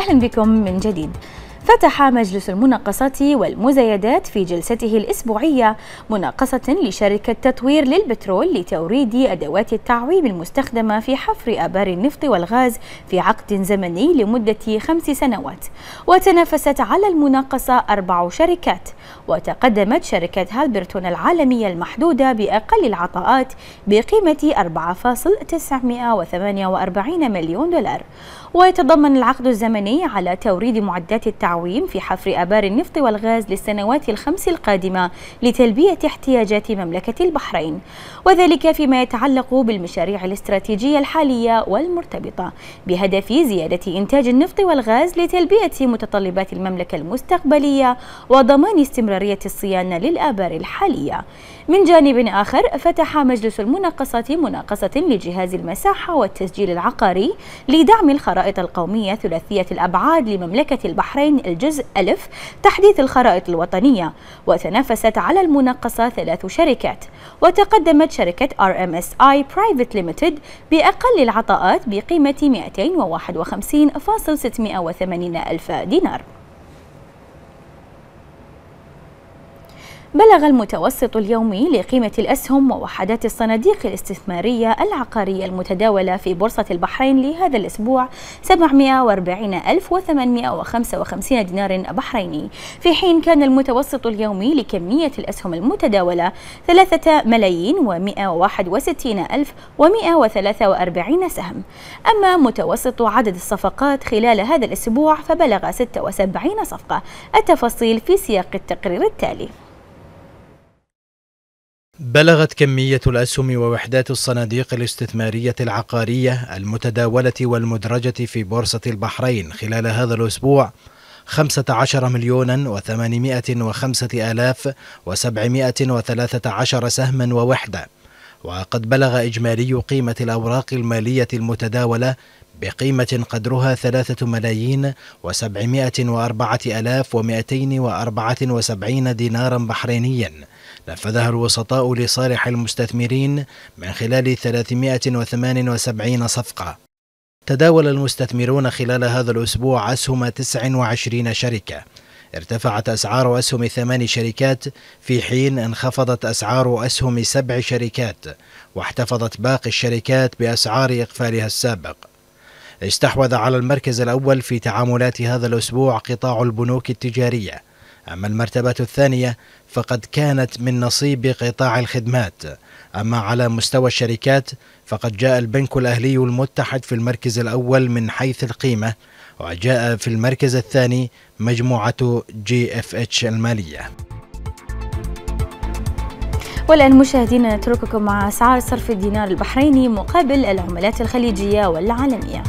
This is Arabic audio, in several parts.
أهلا بكم من جديد. فتح مجلس المناقصات والمزايدات في جلسته الأسبوعية مناقصة لشركة تطوير للبترول لتوريد أدوات التعويم المستخدمة في حفر آبار النفط والغاز في عقد زمني لمدة خمس سنوات. وتنافست على المناقصة أربع شركات. وتقدمت شركة هالبرتون العالمية المحدودة بأقل العطاءات بقيمة 4.948 مليون دولار. ويتضمن العقد الزمني على توريد معدات التعويم في حفر آبار النفط والغاز للسنوات الخمس القادمة لتلبية احتياجات مملكة البحرين. وذلك فيما يتعلق بالمشاريع الاستراتيجية الحالية والمرتبطة بهدف زيادة إنتاج النفط والغاز لتلبية متطلبات المملكة المستقبلية وضمان استمرارية الصيانة للآبار الحالية. من جانب آخر فتح مجلس المناقصات مناقصة لجهاز المساحة والتسجيل العقاري لدعم الخرائط القومية ثلاثية الأبعاد لمملكة البحرين الجزء ألف تحديث الخرائط الوطنية وتنافست على المناقصة ثلاث شركات. وتقدمت شركة RMSI Private Limited بأقل العطاءات بقيمة 251.680 ألف دينار. بلغ المتوسط اليومي لقيمة الأسهم ووحدات الصناديق الاستثمارية العقارية المتداولة في بورصة البحرين لهذا الأسبوع 740,855 دينار بحريني. في حين كان المتوسط اليومي لكمية الأسهم المتداولة 3 ملايين و161,143 سهم. أما متوسط عدد الصفقات خلال هذا الأسبوع فبلغ 76 صفقة. التفاصيل في سياق التقرير التالي. بلغت كمية الأسهم ووحدات الصناديق الاستثمارية العقارية المتداولة والمدرجة في بورصة البحرين خلال هذا الأسبوع خمسة عشر مليونا وثمانمائة وخمسة آلاف وسبعمائة وثلاثة عشر سهما ووحدة. وقد بلغ إجمالي قيمة الأوراق المالية المتداولة بقيمة قدرها ثلاثة ملايين وسبعمائة وأربعة آلاف ومائتين وأربعة وسبعين دينارا بحرينيا. نفذها الوسطاء لصالح المستثمرين من خلال 378 صفقة. تداول المستثمرون خلال هذا الأسبوع أسهم 29 شركة. ارتفعت أسعار أسهم ثمان شركات في حين انخفضت أسعار أسهم سبع شركات واحتفظت باقي الشركات بأسعار إقفالها السابق. استحوذ على المركز الأول في تعاملات هذا الأسبوع قطاع البنوك التجارية. أما المرتبة الثانية فقد كانت من نصيب قطاع الخدمات. أما على مستوى الشركات فقد جاء البنك الأهلي المتحد في المركز الأول من حيث القيمة وجاء في المركز الثاني مجموعة جي إف إتش المالية. والآن مشاهدينا نترككم مع أسعار صرف الدينار البحريني مقابل العملات الخليجية والعالمية.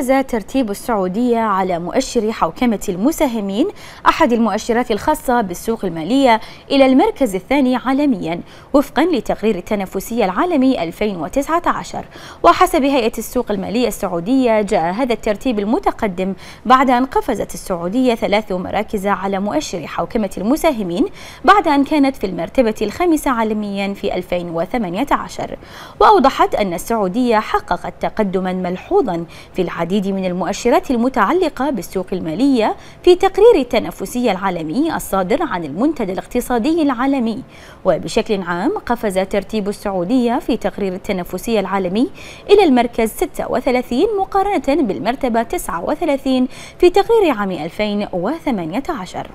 قفز ترتيب السعودية على مؤشر حوكمة المساهمين أحد المؤشرات الخاصة بالسوق المالية إلى المركز الثاني عالميا وفقا لتقرير التنافسية العالمي 2019 وحسب هيئة السوق المالية السعودية جاء هذا الترتيب المتقدم بعد أن قفزت السعودية ثلاث مراكز على مؤشر حوكمة المساهمين بعد أن كانت في المرتبة الخامسة عالميا في 2018 وأوضحت أن السعودية حققت تقدما ملحوظا في العديد من المؤشرات المتعلقة بالسوق المالية في تقرير التنافسية العالمي الصادر عن المنتدى الاقتصادي العالمي. وبشكل عام قفز ترتيب السعودية في تقرير التنافسية العالمي إلى المركز 36 مقارنة بالمرتبة 39 في تقرير عام 2018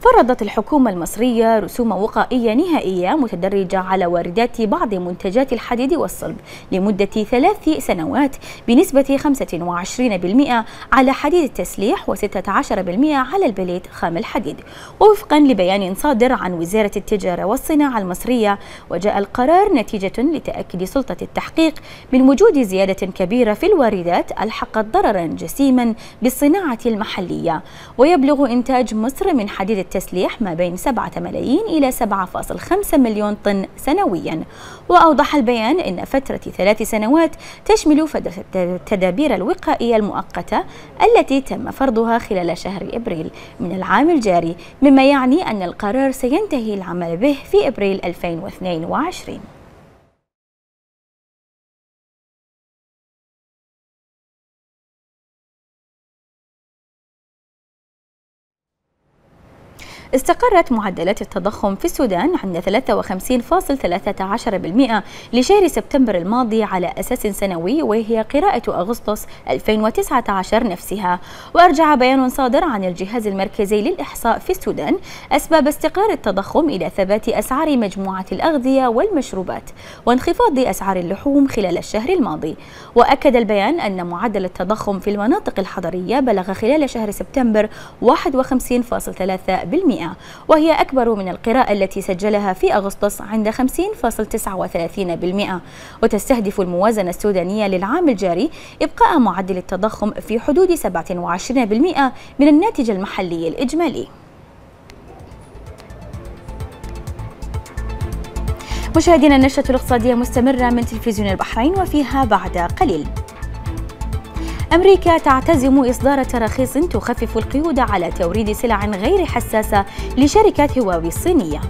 فرضت الحكومة المصرية رسوم وقائية نهائية متدرجة على واردات بعض منتجات الحديد والصلب لمدة ثلاث سنوات بنسبة 25% على حديد التسليح و16% على البليت خام الحديد. ووفقا لبيان صادر عن وزارة التجارة والصناعة المصرية وجاء القرار نتيجة لتأكد سلطة التحقيق من وجود زيادة كبيرة في الواردات ألحقت ضررا جسيما بالصناعة المحلية. ويبلغ إنتاج مصر من حديد التسليح ما بين 7 ملايين إلى 7.5 مليون طن سنويا. وأوضح البيان أن فترة ثلاث سنوات تشمل التدابير الوقائية المؤقتة التي تم فرضها خلال شهر إبريل من العام الجاري مما يعني أن القرار سينتهي العمل به في إبريل 2022 استقرت معدلات التضخم في السودان عند 53.13% لشهر سبتمبر الماضي على أساس سنوي وهي قراءة أغسطس 2019 نفسها. وأرجع بيان صادر عن الجهاز المركزي للإحصاء في السودان أسباب استقرار التضخم إلى ثبات أسعار مجموعة الأغذية والمشروبات وانخفاض أسعار اللحوم خلال الشهر الماضي. وأكد البيان أن معدل التضخم في المناطق الحضرية بلغ خلال شهر سبتمبر 51.3% وهي أكبر من القراءة التي سجلها في أغسطس عند 50.39% وتستهدف الموازنة السودانية للعام الجاري إبقاء معدل التضخم في حدود 27% من الناتج المحلي الإجمالي. مشاهدينا النشرة الاقتصادية مستمرة من تلفزيون البحرين وفيها بعد قليل. أمريكا تعتزم إصدار تراخيص تخفف القيود على توريد سلع غير حساسة لشركات هواوي الصينية.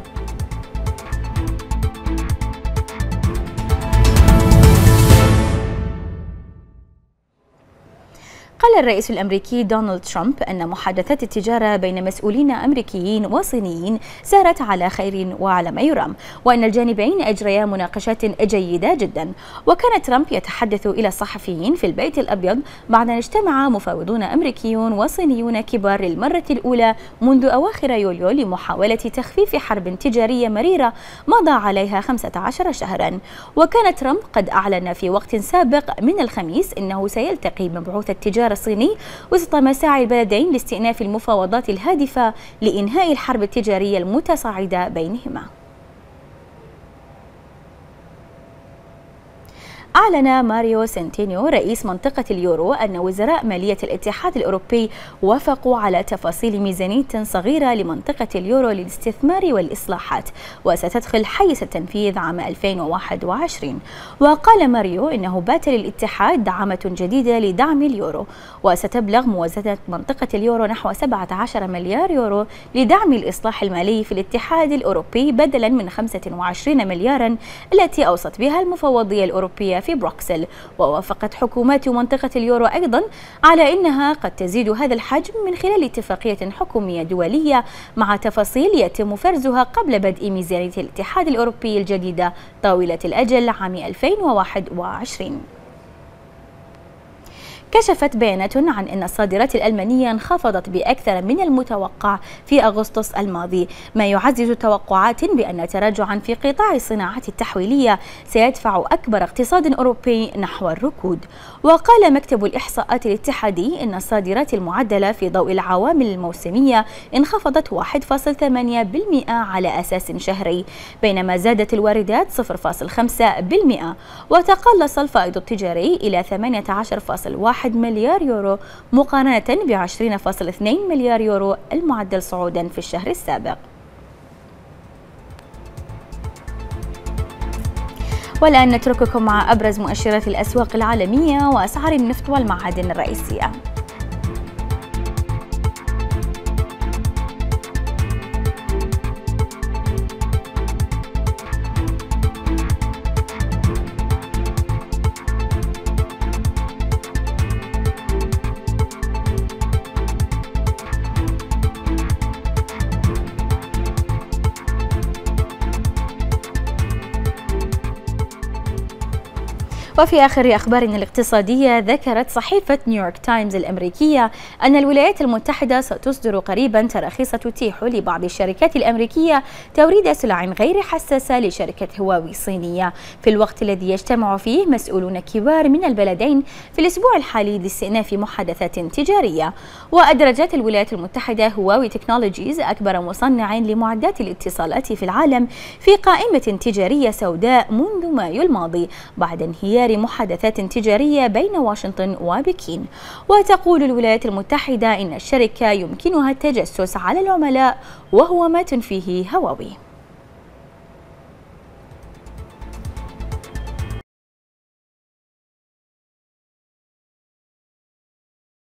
الرئيس الأمريكي دونالد ترامب أن محادثات التجارة بين مسؤولين أمريكيين وصينيين سارت على خير وعلى ما يرام وأن الجانبين أجريا مناقشات جيدة جدا. وكان ترامب يتحدث إلى الصحفيين في البيت الأبيض بعد أن اجتمع مفاوضون أمريكيون وصينيون كبار للمرة الأولى منذ أواخر يوليو لمحاولة تخفيف حرب تجارية مريرة مضى عليها 15 شهرا. وكان ترامب قد أعلن في وقت سابق من الخميس إنه سيلتقي مبعوث التجارة الصيني وسط مساعي البلدين لاستئناف المفاوضات الهادفة لإنهاء الحرب التجارية المتصاعدة بينهما. أعلن ماريو سنتينيو رئيس منطقة اليورو أن وزراء مالية الاتحاد الأوروبي وافقوا على تفاصيل ميزانية صغيرة لمنطقة اليورو للاستثمار والإصلاحات وستدخل حيز التنفيذ عام 2021 وقال ماريو إنه بات للاتحاد دعامة جديدة لدعم اليورو وستبلغ موازنة منطقة اليورو نحو 17 مليار يورو لدعم الإصلاح المالي في الاتحاد الأوروبي بدلا من 25 مليارا التي أوصت بها المفوضية الأوروبية في بروكسل. ووافقت حكومات منطقة اليورو أيضا على أنها قد تزيد هذا الحجم من خلال اتفاقية حكومية دولية مع تفاصيل يتم فرزها قبل بدء ميزانية الاتحاد الأوروبي الجديدة طاولة الأجل عام 2021 كشفت بيانات عن أن الصادرات الألمانية انخفضت بأكثر من المتوقع في أغسطس الماضي. ما يعزز توقعات بأن تراجعا في قطاع الصناعات التحويلية سيدفع أكبر اقتصاد أوروبي نحو الركود. وقال مكتب الإحصاءات الاتحادي أن الصادرات المعدلة في ضوء العوامل الموسمية انخفضت 1.8% على أساس شهري بينما زادت الواردات 0.5% وتقلص الفائض التجاري إلى 18.1 1 مليار يورو مقارنة ب 20.2 مليار يورو المعدل صعودا في الشهر السابق. والآن نترككم مع أبرز مؤشرات الأسواق العالمية وأسعار النفط والمعادن الرئيسية. وفي آخر أخبارنا الاقتصادية ذكرت صحيفة نيويورك تايمز الأمريكية أن الولايات المتحدة ستصدر قريبا تراخيص تتيح لبعض الشركات الأمريكية توريد سلع غير حساسة لشركة هواوي الصينية في الوقت الذي يجتمع فيه مسؤولون كبار من البلدين في الأسبوع الحالي لاستئناف محادثات تجارية. وأدرجت الولايات المتحدة هواوي تكنولوجيز أكبر مصنع لمعدات الاتصالات في العالم في قائمة تجارية سوداء منذ مايو الماضي بعد انهيار محادثات تجارية بين واشنطن وبكين. وتقول الولايات المتحدة إن الشركة يمكنها التجسس على العملاء وهو ما تنفيه هواوي.